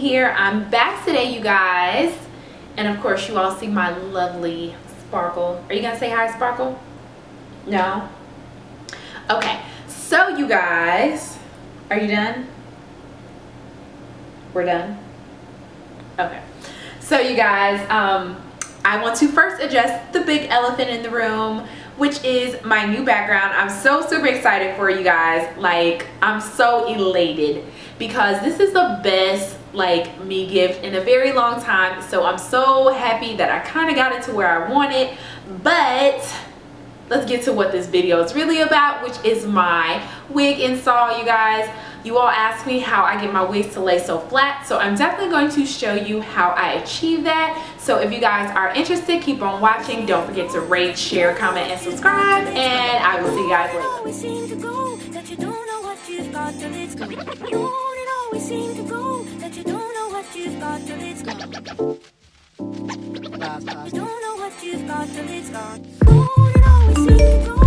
here. I'm back today, you guys. And of course, you all see my lovely Sparkle. Are you gonna say hi, Sparkle? No? Okay, so you guys, are you done? We're done? Okay. So you guys, um, I want to first address the big elephant in the room which is my new background. I'm so super excited for you guys. Like, I'm so elated because this is the best like me gift in a very long time. So I'm so happy that I kind of got it to where I want it. But let's get to what this video is really about, which is my wig install, you guys. You all asked me how I get my wigs to lay so flat, so I'm definitely going to show you how I achieve that. So if you guys are interested, keep on watching. Don't forget to rate, share, comment, and subscribe, and I will see you guys later. Sinto